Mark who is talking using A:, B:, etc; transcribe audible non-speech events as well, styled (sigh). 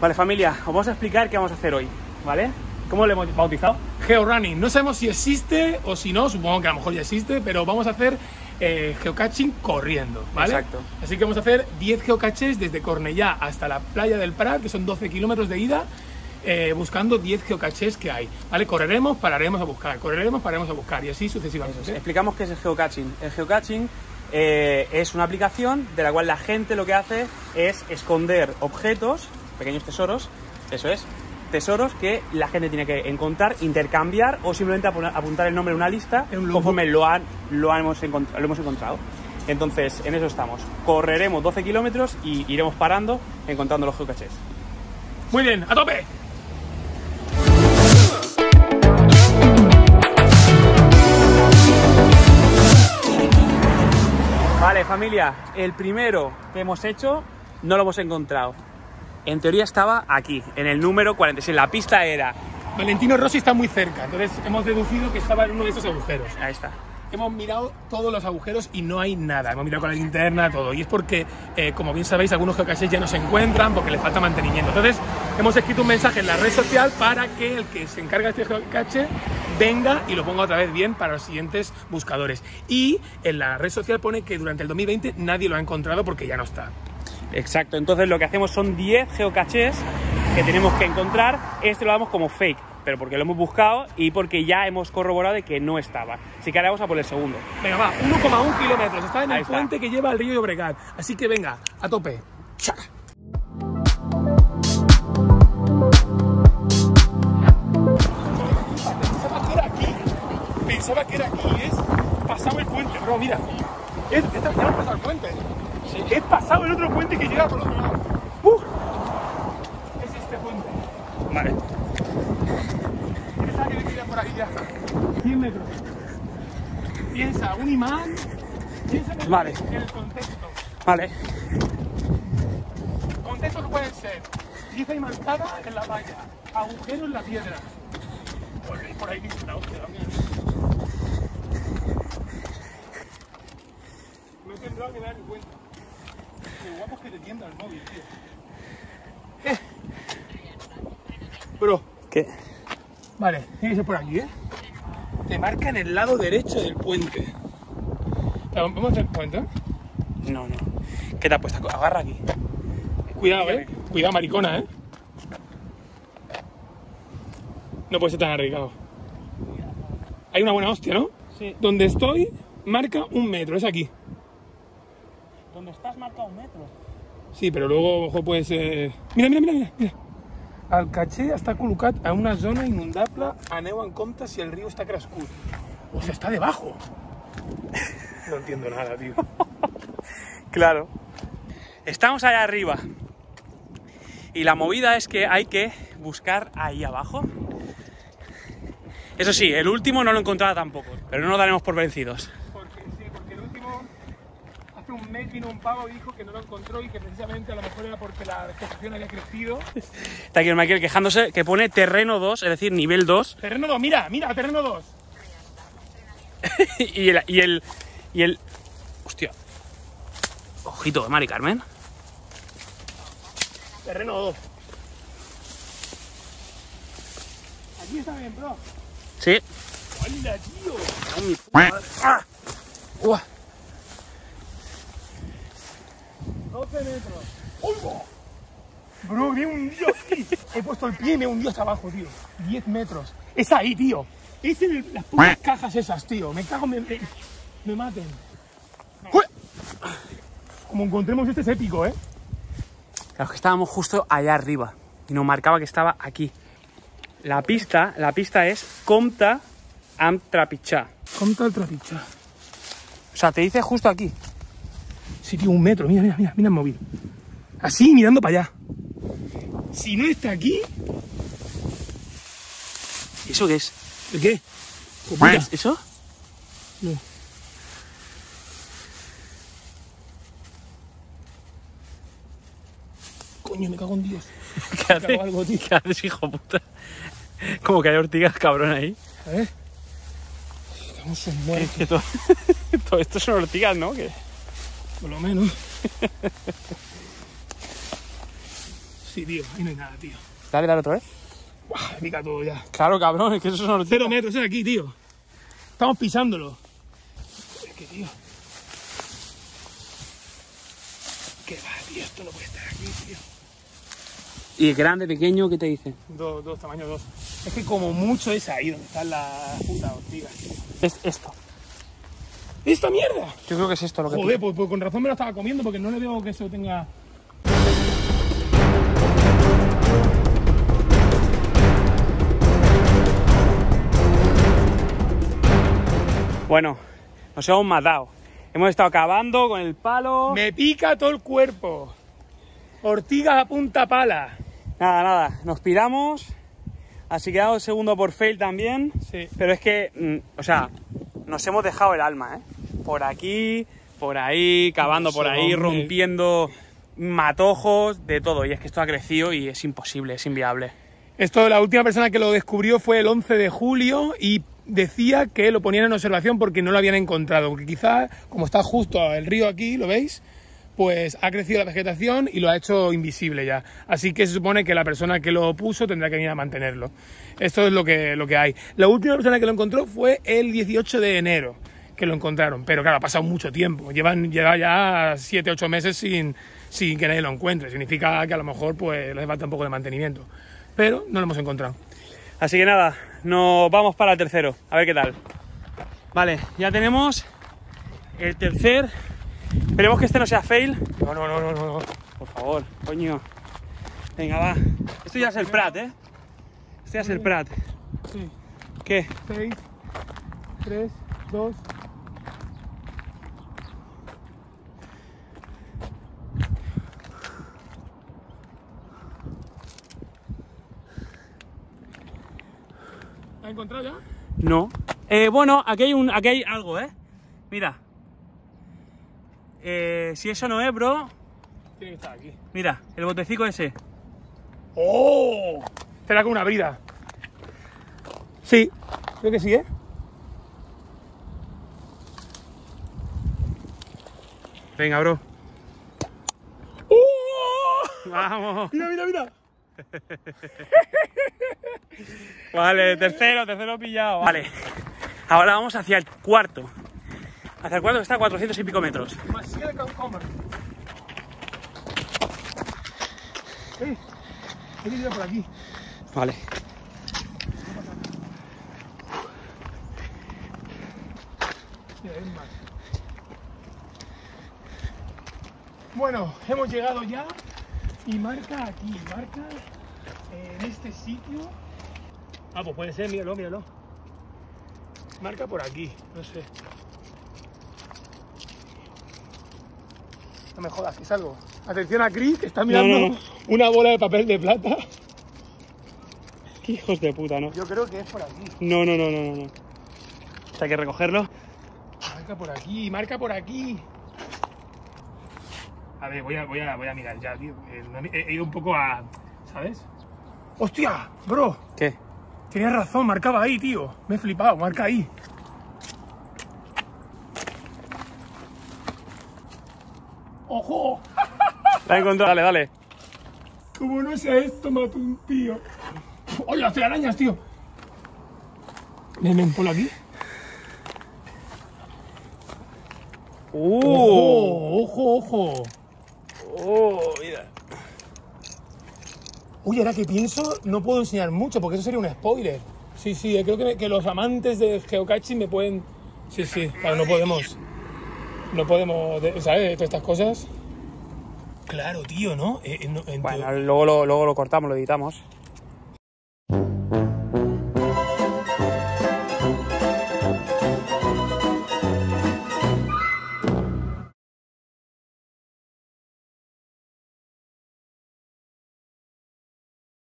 A: Vale, familia, os vamos a explicar qué vamos a hacer hoy, ¿vale? ¿Cómo lo hemos bautizado?
B: Georunning. No sabemos si existe o si no, supongo que a lo mejor ya existe, pero vamos a hacer eh, geocaching corriendo, ¿vale?
A: Exacto.
B: Así que vamos a hacer 10 geocaches desde Cornellá hasta la playa del Prat, que son 12 kilómetros de ida, eh, buscando 10 geocaches que hay, ¿vale? Correremos, pararemos a buscar, correremos, pararemos a buscar y así sucesivamente.
A: Explicamos qué es el geocaching. El geocaching eh, es una aplicación de la cual la gente lo que hace es esconder objetos, pequeños tesoros, eso es, tesoros que la gente tiene que encontrar, intercambiar o simplemente apuntar el nombre en una lista
B: En
A: conforme lo, han, lo, hemos lo hemos encontrado. Entonces, en eso estamos. Correremos 12 kilómetros y iremos parando encontrando los geocaches.
B: Muy bien, a tope.
A: Vale, familia, el primero que hemos hecho no lo hemos encontrado. En teoría estaba aquí, en el número 46. La pista era.
B: Valentino Rossi está muy cerca, entonces hemos deducido que estaba en uno de esos agujeros.
A: Ahí está.
B: Hemos mirado todos los agujeros y no hay nada. Hemos mirado con la linterna, todo. Y es porque, eh, como bien sabéis, algunos geocaches ya no se encuentran porque le falta mantenimiento. Entonces, hemos escrito un mensaje en la red social para que el que se encarga de este geocache venga y lo ponga otra vez bien para los siguientes buscadores. Y en la red social pone que durante el 2020 nadie lo ha encontrado porque ya no está.
A: Exacto. Entonces lo que hacemos son 10 geocaches que tenemos que encontrar. Este lo damos como fake, pero porque lo hemos buscado y porque ya hemos corroborado de que no estaba. Así que ahora vamos a por el segundo.
B: Venga, va, 1,1 kilómetros. Está en
A: Ahí
B: el
A: está.
B: puente que lleva al río Llobregat. Así que venga, a tope. ¡Chaca! Pensaba que era aquí. Pensaba que era aquí. Es pasado el puente, bro, mira. Es, esta, ya pasado el puente. Es pasado el otro puente que llega por otro lado. ¡Uh! Es este puente.
A: Vale.
B: Pensaba que venía por ahí ya. 100 metros. Piensa, un imán. Piensa en el,
A: Vale.
B: en el contexto.
A: Vale.
B: Contextos pueden ser pieza imantada en la valla, agujero en la piedra. Por ahí, por ahí dice la hostia también. No he temblado ni me da ni cuenta. Qué guapo es que te tienda el móvil, tío. Eh. Bro,
A: ¿Qué?
B: vale, tiene que ser por aquí, ¿eh? Te marca en el lado derecho del puente. Vamos a hacer el puente, ¿eh?
A: No, no. ¿Qué te ha puesto? Agarra aquí.
B: Cuidado, eh. Cuidado, maricona, eh. No puede ser tan arriesgado. Hay una buena hostia, ¿no?
A: Sí.
B: Donde estoy, marca un metro, es aquí.
A: ¿Dónde estás marcado un metro?
B: Sí, pero luego, ojo, puede ser... Mira, mira, mira, mira. mira. El caché està col·locat a una zona inundable. Aneu en compte si el río está crescut. O sea, está debajo. No entiendo nada, tío. (laughs)
A: Claro. Estamos allá arriba. Y la movida es que hay que buscar ahí abajo. Eso sí, el último no lo encontraba tampoco, pero no nos daremos por vencidos.
B: Porque, sí, porque el último, hace un mes vino un pavo y dijo que no lo encontró y que precisamente a lo mejor era porque la vegetación había crecido. (laughs)
A: Está aquí el Michael quejándose que pone terreno 2, es decir, nivel 2.
B: Terreno 2, mira, mira, terreno 2. (laughs)
A: y el. Y el. Y el. Hostia. Ojito, Mari Carmen.
B: Terreno 2. Aquí está bien, bro.
A: Sí.
B: ¡Hola, tío!
A: ¡Ah! Uah.
B: 12 metros. ¡Oigo! Bro, me he hundido aquí. He puesto el pie y me he hundido hasta abajo, tío. 10 metros. Es ahí, tío. Es en el- las putas cajas esas, tío. Me cago, me, me, me maten. Como encontremos este es épico, ¿eh?
A: Claro, es que estábamos justo allá arriba y nos marcaba que estaba aquí. La pista, la pista es Trapitxà.
B: Conta el trapicha.
A: O sea, te dice justo aquí.
B: Sí, tío, un metro. Mira, mira, mira, mira el móvil. Así, mirando para allá. Si no está aquí,
A: ¿Y eso qué es?
B: ¿el qué? Pues mira,
A: ¿Es ¿Eso?
B: no. Coño, me cago en Dios. (laughs)
A: ¿Qué haces?
B: Cago algo, tío.
A: ¿Qué haces, hijo puta? Como que hay ortigas, cabrón, ahí.
B: A ver. Estamos en (laughs) muertos,
A: todo, (laughs) todo esto son ortigas, ¿no? Que-
B: por lo menos. Sí, tío, ahí no hay nada, tío.
A: Dale, dale otra vez.
B: Buah, me pica todo ya.
A: Claro, cabrón, es que eso son
B: Cero metros es aquí, tío. Estamos pisándolo. Es que, tío. ¿Qué va, tío? Esto no puede estar aquí, tío.
A: ¿Y grande, pequeño, qué te dice?
B: Dos, dos, tamaño dos. Es que como mucho es ahí donde están las putas ortigas, tío.
A: Es esto.
B: ¡Esta mierda!
A: Yo creo que es esto lo que
B: Joder, pues, pues con razón me lo estaba comiendo porque no le veo que eso tenga.
A: Bueno, nos hemos matado. Hemos estado cavando con el palo.
B: Me pica todo el cuerpo. Ortigas a punta pala.
A: Nada, nada, nos piramos. Así que dado segundo por fail también.
B: Sí.
A: Pero es que, mm, o sea, nos hemos dejado el alma, ¿eh? Por aquí, por ahí, cavando por ahí, rompiendo matojos, de todo. Y es que esto ha crecido y es imposible, es inviable.
B: Esto, la última persona que lo descubrió fue el 11 de julio y decía que lo ponían en observación porque no lo habían encontrado. Porque quizá, como está justo el río aquí, ¿lo veis? Pues ha crecido la vegetación y lo ha hecho invisible ya. Así que se supone que la persona que lo puso tendrá que venir a mantenerlo. Esto es lo que, lo que hay. La última persona que lo encontró fue el 18 de enero que lo encontraron. Pero claro, ha pasado mucho tiempo. Llevan, lleva ya 7, 8 meses sin, sin que nadie lo encuentre. Significa que a lo mejor pues, le hace falta un poco de mantenimiento. Pero no lo hemos encontrado.
A: Así que nada, nos vamos para el tercero, a ver qué tal. Vale, ya tenemos el tercer. Esperemos que este no sea fail.
B: No, no, no, no, no.
A: Por favor, coño. Venga, va. Esto ya es el Prat, ¿eh? Esto ya es el Prat.
B: Sí.
A: ¿Qué?
B: 6, 3, 2. ¿Has encontrado ya?
A: No. Eh, bueno, aquí hay, un, aquí hay algo, ¿eh? Mira. Eh, si eso no es, bro,
B: Tiene que estar aquí.
A: mira, el botecico ese.
B: ¡Oh! Será con una brida. Sí, creo que sí, ¿eh?
A: Venga, bro.
B: ¡Oh!
A: Vamos.
B: Mira, mira, mira. (laughs)
A: Vale, tercero, tercero pillado. Vale. Ahora vamos hacia el cuarto. Hacia el cuarto que está a 400 y pico metros.
B: ¡Eh! Hay que ir por aquí.
A: Vale.
B: Bueno, hemos llegado ya y marca aquí, marca en este sitio. Ah, pues puede ser, míralo, míralo. Marca por aquí, no sé. No me jodas, que es algo. Atención a Chris, que está mirando
A: no, no.
B: una bola de papel de plata.
A: Qué hijos de puta, ¿no?
B: Yo creo que es por aquí.
A: No, no, no, no, no. no. O sea, hay que recogerlo.
B: Marca por aquí, marca por aquí. A ver, voy a, voy a, voy a mirar ya, tío. Eh, he ido un poco a. ¿Sabes? ¡Hostia! Bro,
A: ¿Qué?
B: tenías razón, marcaba ahí, tío. Me he flipado, marca ahí. ¡Ojo!
A: La he encontrado. Dale, dale.
B: Como no sea esto, mato un tío. ¡Oye, las telarañas, tío! Ven, ven, ponlo aquí.
A: ¡Uh!
B: ¡Ojo, ojo!
A: ¡Oh! Mira.
B: Uy, ahora que pienso, no puedo enseñar mucho porque eso sería un spoiler. Sí, sí, eh, creo que, que los amantes de geocaching me pueden. Sí, sí, claro, no podemos. No podemos, de- ¿sabes? De todas estas cosas. Claro, tío, ¿no? Eh, eh, en
A: Bueno, luego lo, luego lo cortamos, lo editamos.